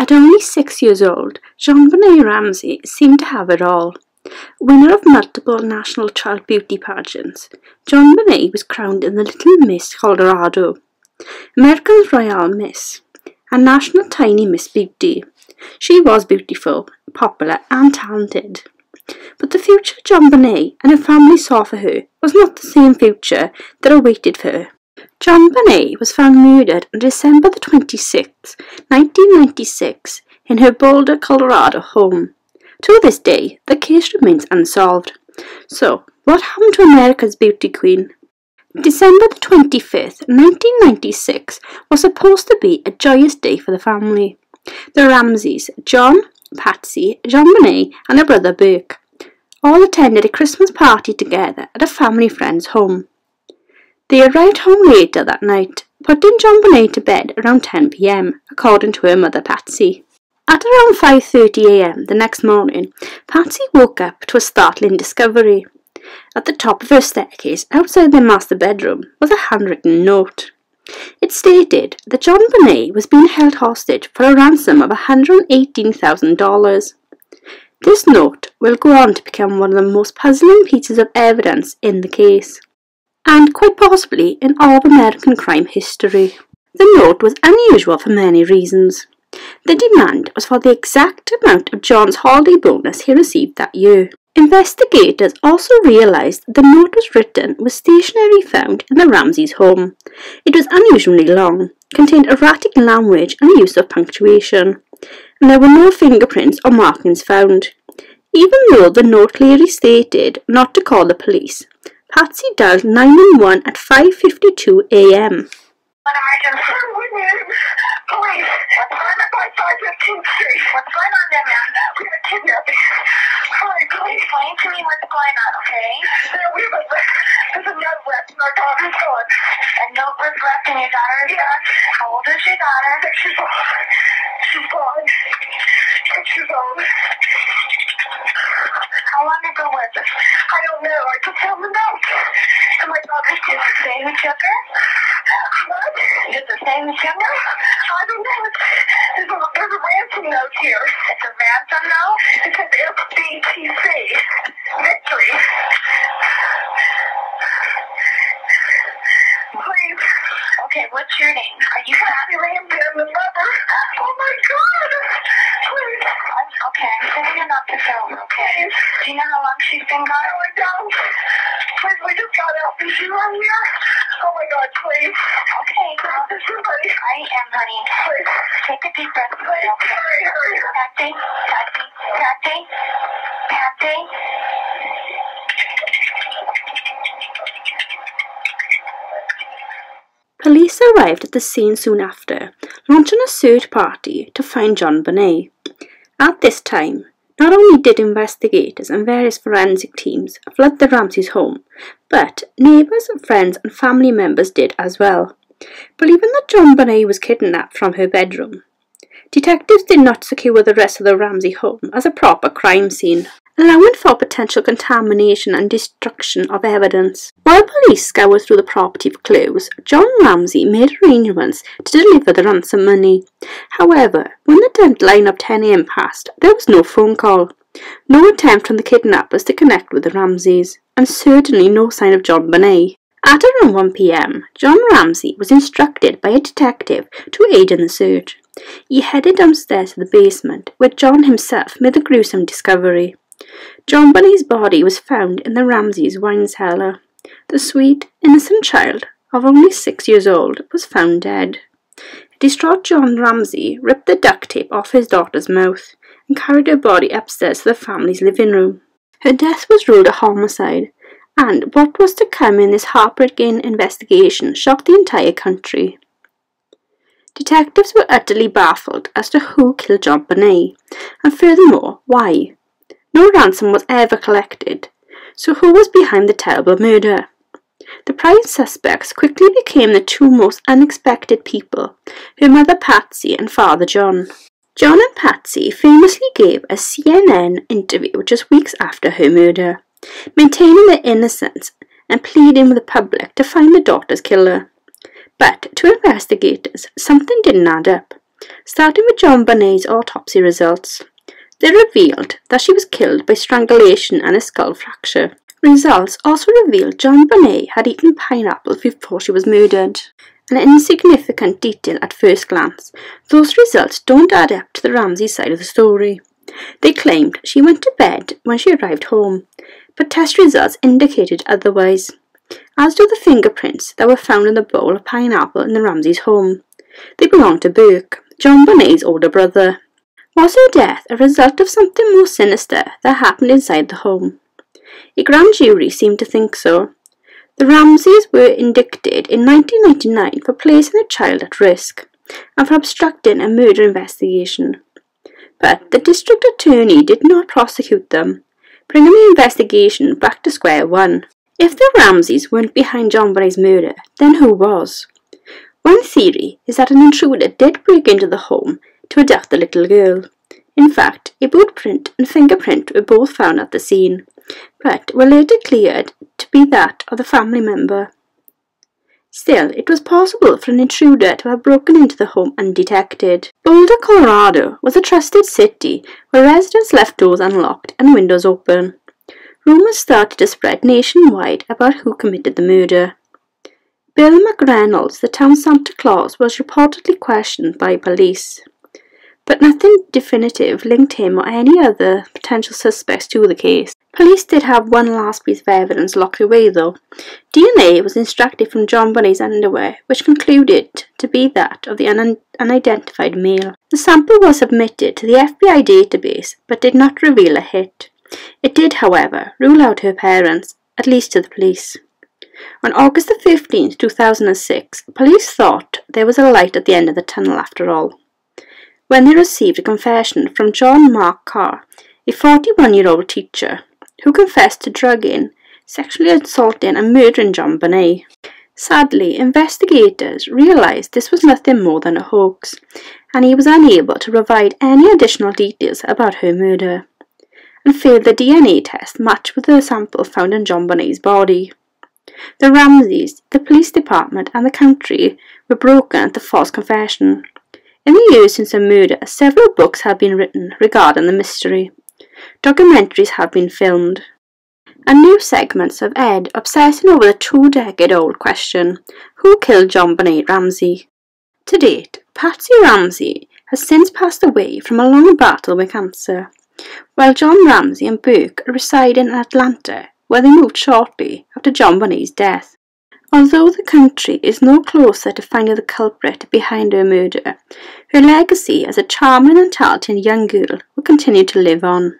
At only six years old, Jean JonBenét Ramsey seemed to have it all. Winner of multiple national child beauty pageants, Jean JonBenét was crowned in the Little Miss Colorado, America's Royal Miss, and National Tiny Miss Beauty. She was beautiful, popular, and talented. But the future JonBenét and her family saw for her was not the same future that awaited for her. JonBenét was found murdered on December the 26th, 1996, in her Boulder, Colorado home. To this day, the case remains unsolved. So, what happened to America's beauty queen? December the 25th, 1996 was supposed to be a joyous day for the family. The Ramseys, John, Patsy, JonBenét, and her brother Burke, all attended a Christmas party together at a family friend's home. They arrived home later that night, putting JonBenét to bed around 10 pm, according to her mother Patsy. At around 5.30am the next morning, Patsy woke up to a startling discovery. At the top of her staircase, outside their master bedroom, was a handwritten note. It stated that JonBenét was being held hostage for a ransom of $118,000. This note will go on to become one of the most puzzling pieces of evidence in the case and quite possibly in all of American crime history. The note was unusual for many reasons. The demand was for the exact amount of John's holiday bonus he received that year. Investigators also realised the note was written with stationery found in the Ramseys' home. It was unusually long, contained erratic language and use of punctuation, and there were no fingerprints or markings found. Even though the note clearly stated not to call the police, Patsy dialed 911 at 5.52 a.m. Police, what's going on by 515th Street? What's going on there, ma'am? We have a kidnapping. Hi, please. Explain to me what's going on, okay? There, we have a, there's a note left in our daughter's gun. A note was left in your daughter's yeah. gun? How old is your daughter? She's gone. She's gone. Six years old. Long ago? I don't know. I just have the note. And my daughter, did uh, it say who took her? What? Did it say who took? I don't know. There's a, there's a ransom note here. It's a ransom note? It says SBTC. Victory. Please. Okay, what's your name? Are you happy? I'm the mother. Oh my God. Please. I'm, okay, I'm sending him up the phone, okay? You know how long she's been gone? No, I don't. Please, we just got out. Is she right here? Oh my God, please. Okay. This somebody. I am, honey. Please. Take a deep breath. Please, Okay. hurry, hurry. Patsy, Patsy, Patsy, Patsy. Police arrived at the scene soon after, launching a search party to find JonBenét. At this time, not only did investigators and various forensic teams flood the Ramseys' home, but neighbours, friends, and family members did as well. Believing that JonBenét was kidnapped from her bedroom, detectives did not secure the rest of the Ramsey home as a proper crime scene, allowing for potential contamination and destruction of evidence. While police scoured through the property for clues, John Ramsey made arrangements to deliver the ransom money. However, when the deadline of 10am passed, there was no phone call. No attempt from the kidnappers to connect with the Ramseys, and certainly no sign of JonBenét. At around 1pm, John Ramsey was instructed by a detective to aid in the search. He headed downstairs to the basement, where John himself made the gruesome discovery. JonBenét's body was found in the Ramseys' wine cellar. The sweet, innocent child of only six years old was found dead. Distraught John Ramsey ripped the duct tape off his daughter's mouth and carried her body upstairs to the family's living room. Her death was ruled a homicide, and what was to come in this heartbreaking investigation shocked the entire country. Detectives were utterly baffled as to who killed JonBenét, and furthermore, why. No ransom was ever collected, so who was behind the terrible murder? The prime suspects quickly became the two most unexpected people, her mother Patsy and father John. John and Patsy famously gave a CNN interview just weeks after her murder, maintaining their innocence and pleading with the public to find the daughter's killer. But to investigators, something didn't add up. starting with JonBenet's autopsy results. They revealed that she was killed by strangulation and a skull fracture. Results also revealed JonBenet had eaten pineapples before she was murdered. An insignificant detail at first glance, those results don't add up to the Ramsey side of the story. They claimed she went to bed when she arrived home, but test results indicated otherwise, as do the fingerprints that were found in the bowl of pineapple in the Ramsey's home. They belonged to Burke, JonBenet's older brother. Was her death a result of something more sinister that happened inside the home? A grand jury seemed to think so. The Ramseys were indicted in 1999 for placing a child at risk and for obstructing a murder investigation. But the district attorney did not prosecute them, bringing the investigation back to square one. If the Ramseys weren't behind JonBenet's murder, then who was? One theory is that an intruder did break into the home to abduct the little girl. In fact, a boot print and fingerprint were both found at the scene, but were later cleared to be that of the family member. Still, it was possible for an intruder to have broken into the home undetected. Boulder, Colorado was a trusted city where residents left doors unlocked and windows open. Rumors started to spread nationwide about who committed the murder. Bill McReynolds, the town Santa Claus, was reportedly questioned by police but nothing definitive linked him or any other potential suspects to the case. Police did have one last piece of evidence locked away though. DNA was extracted from JonBenet's underwear, which concluded to be that of the un unidentified male. The sample was submitted to the FBI database but did not reveal a hit. It did, however, rule out her parents, at least to the police. On August 15, 2006, police thought there was a light at the end of the tunnel after all when they received a confession from John Mark Karr, a 41 year old teacher, who confessed to drugging, sexually assaulting, and murdering JonBenet. Sadly, investigators realized this was nothing more than a hoax, and he was unable to provide any additional details about her murder, and failed the DNA test matched with the sample found in JonBenet's body. The Ramseys, the police department, and the country were broken at the false confession, the years since the murder, several books have been written regarding the mystery. Documentaries have been filmed. And new segments of Ed obsessing over the two-decade-old question, who killed JonBenet Ramsey? To date, Patsy Ramsey has since passed away from a long battle with cancer, while John Ramsey and Burke reside in Atlanta, where they moved shortly after JonBenet's death. Although the country is no closer to finding the culprit behind her murder, her legacy as a charming and talented young girl will continue to live on.